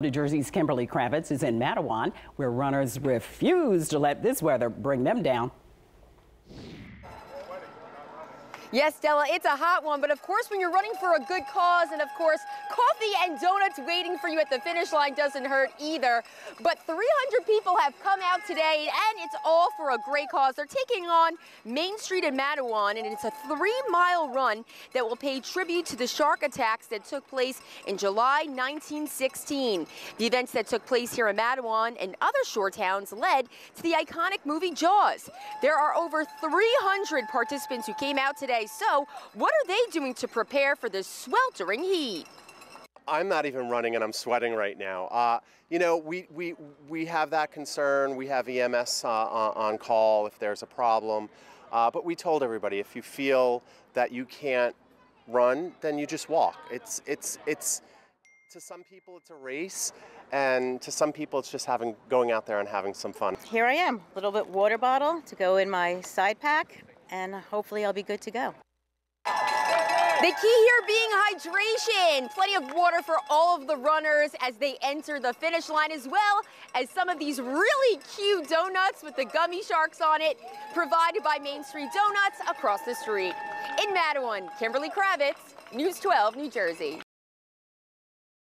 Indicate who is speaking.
Speaker 1: New Jersey's Kimberly Kravitz is in Matawan, where runners refuse to let this weather bring them down.
Speaker 2: Yes, Stella, it's a hot one, but of course when you're running for a good cause and of course coffee and donuts waiting for you at the finish line doesn't hurt either. But 300 people have come out today and it's all for a great cause. They're taking on Main Street in Matawan and it's a three mile run that will pay tribute to the shark attacks that took place in July 1916. The events that took place here in Matawan and other shore towns led to the iconic movie Jaws. There are over 300 participants who came out today today. So what are they doing to prepare for this sweltering heat?
Speaker 3: I'm not even running and I'm sweating right now. Uh, you know, we, we, we have that concern. We have EMS uh, on call if there's a problem. Uh, but we told everybody if you feel that you can't run, then you just walk. It's, it's, it's, to some people it's a race and to some people it's just having going out there and having some fun.
Speaker 4: Here I am, a little bit water bottle to go in my side pack and hopefully I'll be good to go.
Speaker 2: The key here being hydration. Plenty of water for all of the runners as they enter the finish line as well as some of these really cute donuts with the gummy sharks on it provided by Main Street Donuts across the street. In Matawan, Kimberly Kravitz, News 12, New Jersey.